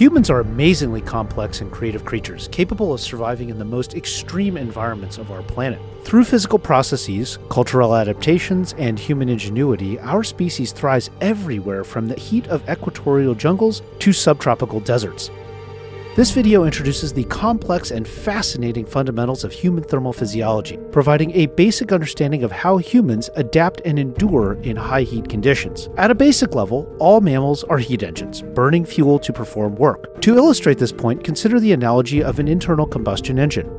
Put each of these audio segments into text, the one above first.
Humans are amazingly complex and creative creatures, capable of surviving in the most extreme environments of our planet. Through physical processes, cultural adaptations, and human ingenuity, our species thrives everywhere from the heat of equatorial jungles to subtropical deserts. This video introduces the complex and fascinating fundamentals of human thermal physiology, providing a basic understanding of how humans adapt and endure in high heat conditions. At a basic level, all mammals are heat engines, burning fuel to perform work. To illustrate this point, consider the analogy of an internal combustion engine.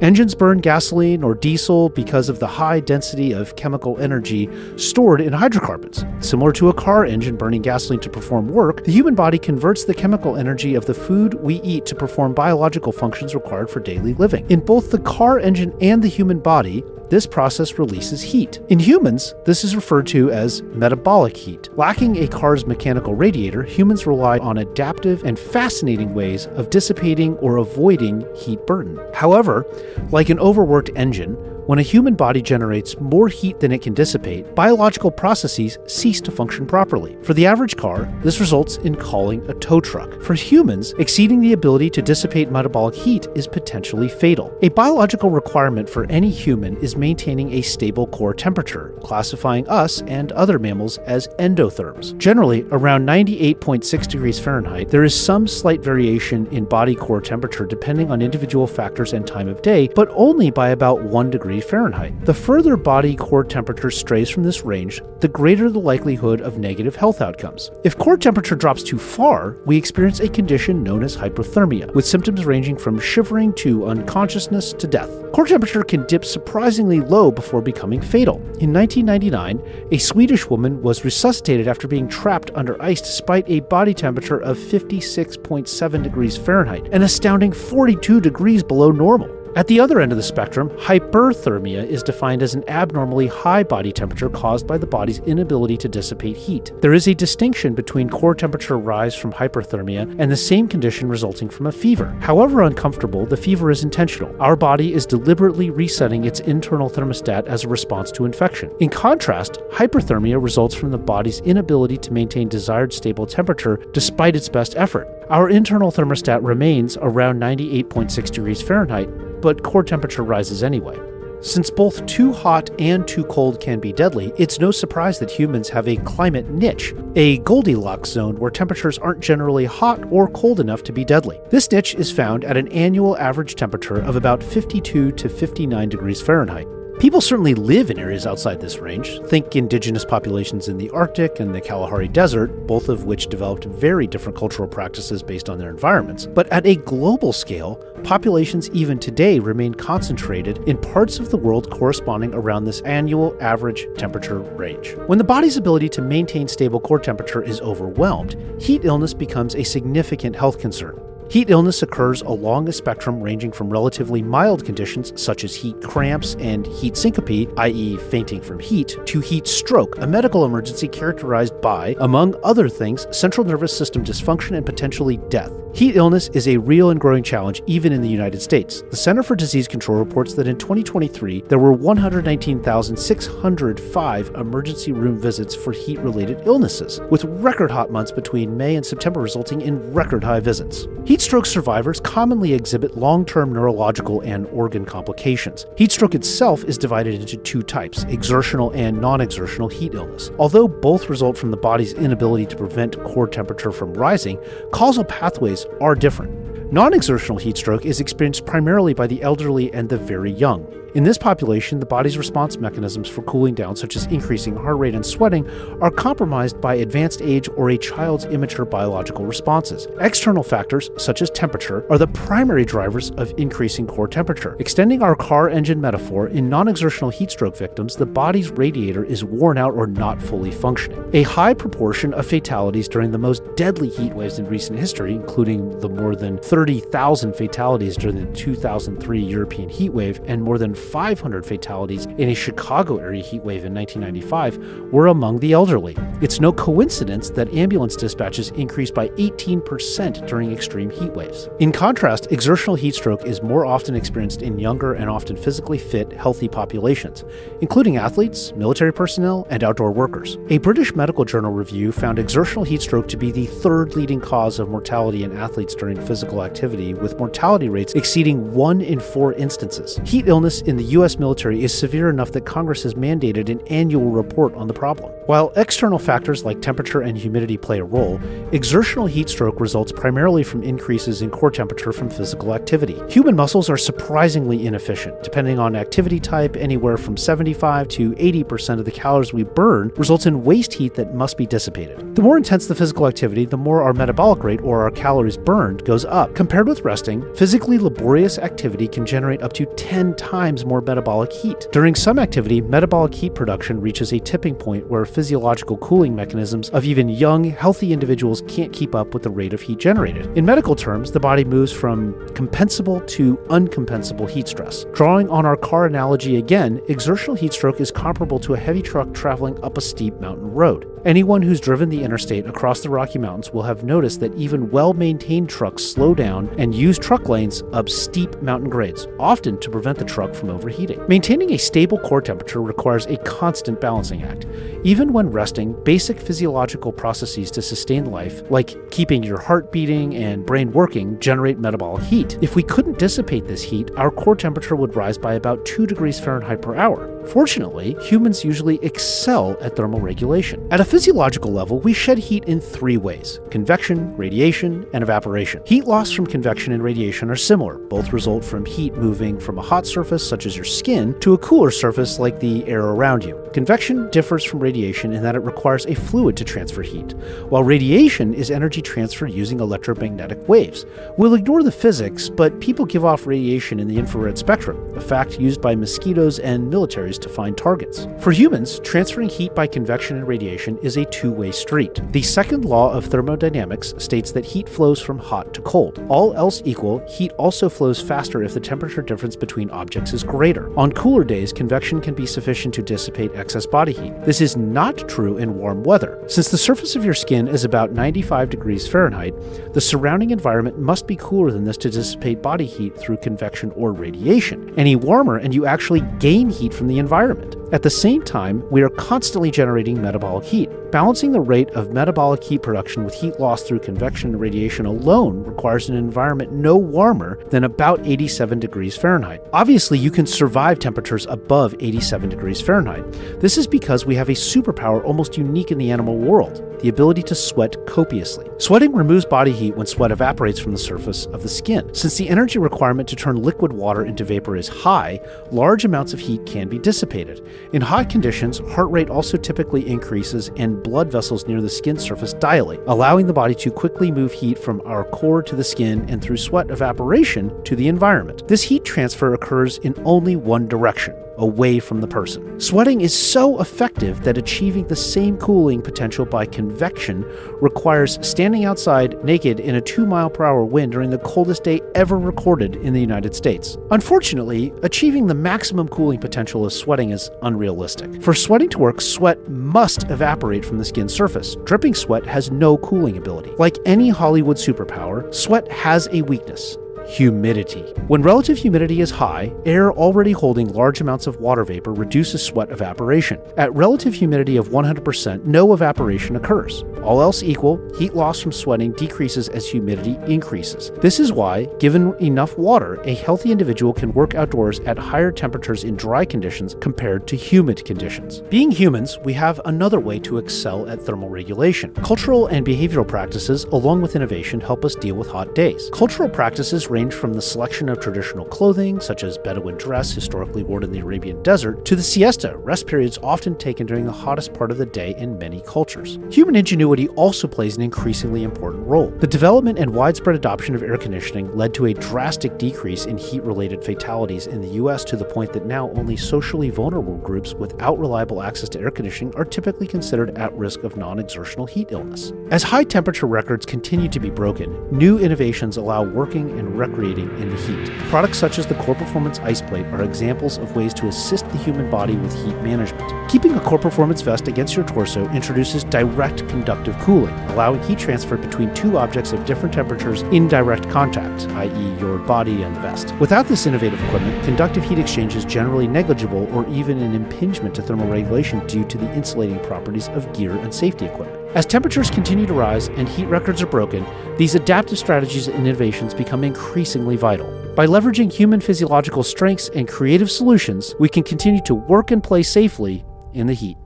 Engines burn gasoline or diesel because of the high density of chemical energy stored in hydrocarbons. Similar to a car engine burning gasoline to perform work, the human body converts the chemical energy of the food we eat to perform biological functions required for daily living. In both the car engine and the human body, this process releases heat. In humans, this is referred to as metabolic heat. Lacking a car's mechanical radiator, humans rely on adaptive and fascinating ways of dissipating or avoiding heat burden. However, like an overworked engine, when a human body generates more heat than it can dissipate, biological processes cease to function properly. For the average car, this results in calling a tow truck. For humans, exceeding the ability to dissipate metabolic heat is potentially fatal. A biological requirement for any human is maintaining a stable core temperature, classifying us and other mammals as endotherms. Generally, around 98.6 degrees Fahrenheit, there is some slight variation in body core temperature depending on individual factors and time of day, but only by about 1 degree Fahrenheit. The further body core temperature strays from this range, the greater the likelihood of negative health outcomes. If core temperature drops too far, we experience a condition known as hypothermia, with symptoms ranging from shivering to unconsciousness to death. Core temperature can dip surprisingly low before becoming fatal. In 1999, a Swedish woman was resuscitated after being trapped under ice despite a body temperature of 56.7 degrees Fahrenheit, an astounding 42 degrees below normal. At the other end of the spectrum, hyperthermia is defined as an abnormally high body temperature caused by the body's inability to dissipate heat. There is a distinction between core temperature rise from hyperthermia and the same condition resulting from a fever. However uncomfortable, the fever is intentional. Our body is deliberately resetting its internal thermostat as a response to infection. In contrast, hyperthermia results from the body's inability to maintain desired stable temperature despite its best effort. Our internal thermostat remains around 98.6 degrees Fahrenheit, but core temperature rises anyway. Since both too hot and too cold can be deadly, it's no surprise that humans have a climate niche, a Goldilocks zone where temperatures aren't generally hot or cold enough to be deadly. This niche is found at an annual average temperature of about 52 to 59 degrees Fahrenheit. People certainly live in areas outside this range. Think indigenous populations in the Arctic and the Kalahari Desert, both of which developed very different cultural practices based on their environments. But at a global scale, populations even today remain concentrated in parts of the world corresponding around this annual average temperature range. When the body's ability to maintain stable core temperature is overwhelmed, heat illness becomes a significant health concern. Heat illness occurs along a spectrum ranging from relatively mild conditions such as heat cramps and heat syncope, i.e., fainting from heat, to heat stroke, a medical emergency characterized by, among other things, central nervous system dysfunction and potentially death. Heat illness is a real and growing challenge even in the United States. The Center for Disease Control reports that in 2023, there were 119,605 emergency room visits for heat related illnesses, with record hot months between May and September resulting in record high visits. Heat stroke survivors commonly exhibit long term neurological and organ complications. Heat stroke itself is divided into two types exertional and non exertional heat illness. Although both result from the body's inability to prevent core temperature from rising, causal pathways are different. Non exertional heat stroke is experienced primarily by the elderly and the very young. In this population, the body's response mechanisms for cooling down, such as increasing heart rate and sweating, are compromised by advanced age or a child's immature biological responses. External factors, such as temperature, are the primary drivers of increasing core temperature. Extending our car engine metaphor, in non exertional heat stroke victims, the body's radiator is worn out or not fully functioning. A high proportion of fatalities during the most deadly heat waves in recent history, including the more than 30,000 fatalities during the 2003 European heat wave and more than 500 fatalities in a Chicago area heat wave in 1995 were among the elderly. It's no coincidence that ambulance dispatches increased by 18% during extreme heat waves. In contrast, exertional heat stroke is more often experienced in younger and often physically fit, healthy populations, including athletes, military personnel, and outdoor workers. A British medical journal review found exertional heat stroke to be the third leading cause of mortality in athletes during physical activity, with mortality rates exceeding one in four instances. Heat illness in the U.S. military is severe enough that Congress has mandated an annual report on the problem. While external factors like temperature and humidity play a role, exertional heat stroke results primarily from increases in core temperature from physical activity. Human muscles are surprisingly inefficient. Depending on activity type, anywhere from 75 to 80% of the calories we burn results in waste heat that must be dissipated. The more intense the physical activity, the more our metabolic rate or our calories burned goes up. Compared with resting, physically laborious activity can generate up to 10 times more metabolic heat. During some activity, metabolic heat production reaches a tipping point where physiological cooling mechanisms of even young, healthy individuals can't keep up with the rate of heat generated. In medical terms, the body moves from compensable to uncompensable heat stress. Drawing on our car analogy again, exertional heat stroke is comparable to a heavy truck traveling up a steep mountain road. Anyone who's driven the interstate across the Rocky Mountains will have noticed that even well maintained trucks slow down and use truck lanes up steep mountain grades, often to prevent the truck from overheating. Maintaining a stable core temperature requires a constant balancing act. Even when resting, basic physiological processes to sustain life, like keeping your heart beating and brain working, generate metabolic heat. If we couldn't dissipate this heat, our core temperature would rise by about 2 degrees Fahrenheit per hour. Fortunately, humans usually excel at thermal regulation. At a physiological level, we shed heat in three ways convection, radiation, and evaporation. Heat loss from convection and radiation are similar. Both result from heat moving from a hot surface, such as your skin, to a cooler surface like the air around you. Convection differs from radiation in that it requires a fluid to transfer heat, while radiation is energy transfer using electromagnetic waves. We'll ignore the physics, but people give off radiation in the infrared spectrum, a fact used by mosquitoes and militaries to find targets. For humans, transferring heat by convection and radiation is a two way street. The second law of thermodynamics states that heat flows from hot to cold. All else equal, heat also flows faster if the temperature difference between objects is greater. On cooler days, convection can be sufficient to dissipate excess body heat. This is not true in warm weather. Since the surface of your skin is about 95 degrees Fahrenheit, the surrounding environment must be cooler than this to dissipate body heat through convection or radiation. Any warmer, and you actually gain heat from the environment. At the same time, we are constantly generating metabolic heat. Balancing the rate of metabolic heat production with heat loss through convection and radiation alone requires an environment no warmer than about 87 degrees Fahrenheit. Obviously, you can survive temperatures above 87 degrees Fahrenheit. This is because we have a superpower almost unique in the animal world the ability to sweat copiously. Sweating removes body heat when sweat evaporates from the surface of the skin. Since the energy requirement to turn liquid water into vapor is high, large amounts of heat can be dissipated. In hot conditions, heart rate also typically increases and blood vessels near the skin surface dilate, allowing the body to quickly move heat from our core to the skin and through sweat evaporation to the environment. This heat transfer occurs in only one direction away from the person. Sweating is so effective that achieving the same cooling potential by convection requires standing outside naked in a 2 mile per hour wind during the coldest day ever recorded in the United States. Unfortunately, achieving the maximum cooling potential of sweating is unrealistic. For sweating to work, sweat must evaporate from the skin surface. Dripping sweat has no cooling ability. Like any Hollywood superpower, sweat has a weakness humidity. When relative humidity is high, air already holding large amounts of water vapor reduces sweat evaporation. At relative humidity of 100%, no evaporation occurs. All else equal, heat loss from sweating decreases as humidity increases. This is why, given enough water, a healthy individual can work outdoors at higher temperatures in dry conditions compared to humid conditions. Being humans, we have another way to excel at thermal regulation. Cultural and behavioral practices, along with innovation, help us deal with hot days. Cultural practices range range from the selection of traditional clothing, such as Bedouin dress historically worn in the Arabian desert, to the siesta, rest periods often taken during the hottest part of the day in many cultures. Human ingenuity also plays an increasingly important role. The development and widespread adoption of air conditioning led to a drastic decrease in heat related fatalities in the US to the point that now only socially vulnerable groups without reliable access to air conditioning are typically considered at risk of non exertional heat illness. As high temperature records continue to be broken, new innovations allow working and recreating in the heat. Products such as the Qore Performance ICEPLATE are examples of ways to assist the human body with heat management. Keeping a Core Performance vest against your torso introduces direct conductive cooling, allowing heat transfer between two objects of different temperatures in direct contact, i.e., your body and the vest. Without this innovative equipment, conductive heat exchange is generally negligible or even an impingement to thermal regulation due to the insulating properties of gear and safety equipment. As temperatures continue to rise and heat records are broken, these adaptive strategies and innovations become increasingly vital. By leveraging human physiological strengths and creative solutions, we can continue to work and play safely in the heat.